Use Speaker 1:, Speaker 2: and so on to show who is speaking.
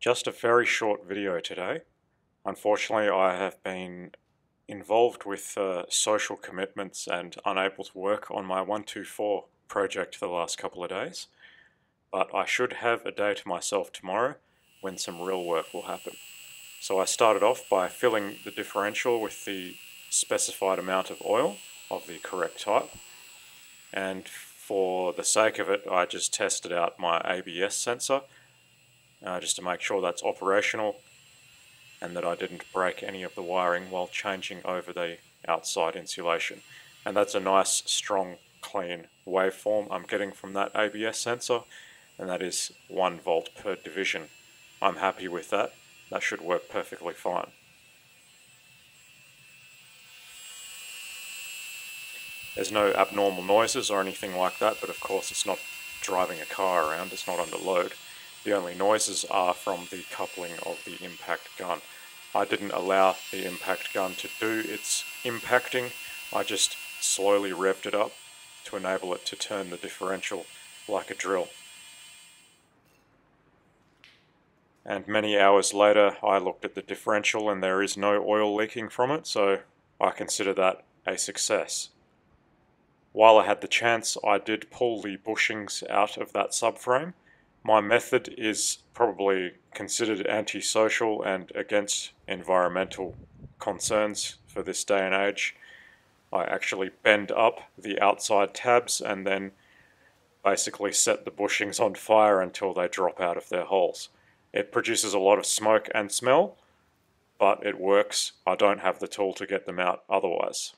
Speaker 1: Just a very short video today. Unfortunately, I have been involved with uh, social commitments and unable to work on my 124 project the last couple of days. But I should have a day to myself tomorrow when some real work will happen. So I started off by filling the differential with the specified amount of oil of the correct type. And for the sake of it, I just tested out my ABS sensor uh, just to make sure that's operational and that I didn't break any of the wiring while changing over the outside insulation. And that's a nice, strong, clean waveform I'm getting from that ABS sensor, and that is 1 volt per division. I'm happy with that. That should work perfectly fine. There's no abnormal noises or anything like that, but of course it's not driving a car around, it's not under load. The only noises are from the coupling of the impact gun. I didn't allow the impact gun to do its impacting, I just slowly revved it up to enable it to turn the differential like a drill. And many hours later I looked at the differential and there is no oil leaking from it, so I consider that a success. While I had the chance, I did pull the bushings out of that subframe my method is probably considered antisocial and against environmental concerns for this day and age. I actually bend up the outside tabs and then basically set the bushings on fire until they drop out of their holes. It produces a lot of smoke and smell, but it works. I don't have the tool to get them out otherwise.